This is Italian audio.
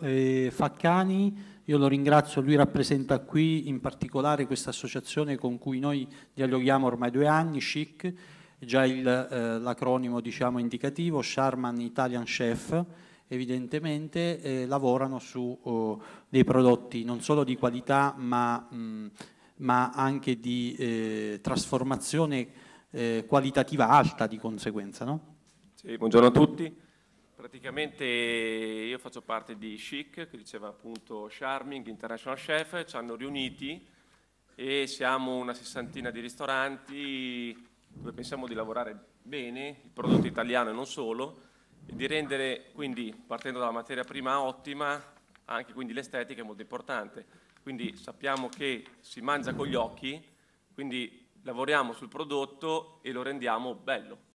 Eh, Faccani, io lo ringrazio, lui rappresenta qui in particolare questa associazione con cui noi dialoghiamo ormai due anni, CHIC, già eh, l'acronimo diciamo, indicativo, Sharman Italian Chef, evidentemente eh, lavorano su oh, dei prodotti non solo di qualità ma, mh, ma anche di eh, trasformazione eh, qualitativa alta di conseguenza. No? Sì, buongiorno a tutti. Praticamente io faccio parte di Chic, che diceva appunto Charming International Chef, ci hanno riuniti e siamo una sessantina di ristoranti dove pensiamo di lavorare bene, il prodotto italiano e non solo, e di rendere quindi, partendo dalla materia prima ottima, anche quindi l'estetica è molto importante. Quindi sappiamo che si mangia con gli occhi, quindi lavoriamo sul prodotto e lo rendiamo bello,